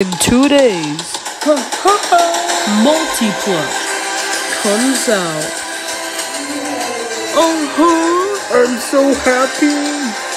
In two days, Multiplex comes out. Uh huh. I'm so happy.